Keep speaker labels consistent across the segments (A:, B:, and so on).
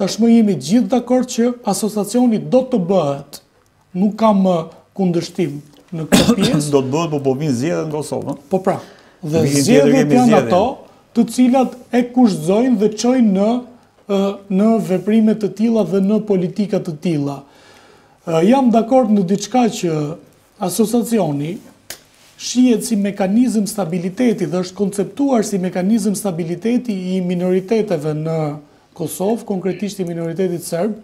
A: Tashmë jemi të gjithë dakord që Asociacioni do të bëhet. Nuk ka më kundërshtim në këtë pjesë.
B: Do të bëhet, po po vinë zgjedhjet në Kosovë, ëh?
A: Po pra. Dhe zgjedhjet janë ato, të cilat e kushtëzojnë dhe çojnë në në veprime të tilla dhe në politika të tilla. Jam dakord në diçka që Asociacioni shihet si mekanizëm stabiliteti dhe është konceptuar si mekanizëm stabiliteti i minoriteteve në Kosovë, konkretisht i minoritetit serb,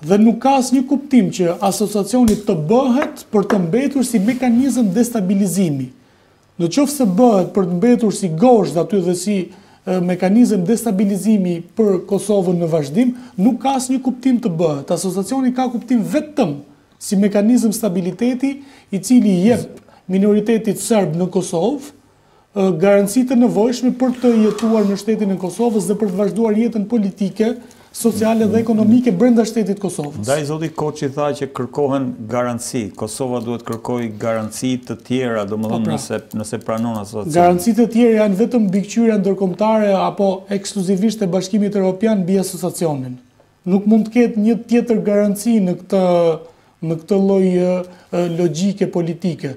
A: dhe nuk ka asnjë kuptim që asociacioni të bëhet për të mbetur si mekanizëm destabilizimi. Në qoftë se bëhet për të mbetur si gozhdë aty dhe si mekanizëm destabilizimi për Kosovën në vazhdim, nuk ka asnjë kuptim të bëhet. Asociacioni ka kuptim vetëm si mekanizëm stabiliteti, i cili i jep minoritetit serb në Kosovë, garancitë e nevojshme për të jetuar në shtetin e Kosovës dhe për të vazhduar jetën politike, sociale dhe ekonomike brenda shtetit të Kosovës.
B: Ndaj zoti Koçi tha që kërkohen garanci, Kosova duhet të kërkojë garanci të tjera, domethënë pra. nëse nëse pranon asociacionin.
A: Garanci të tjera janë vetëm mbikëqyrja ndërkombëtare apo ekskluzivisht e Bashkimit Evropian mbi asociacionin. Nuk mund të ketë një tjetër garanci në këtë në këtë lloj logjike politike.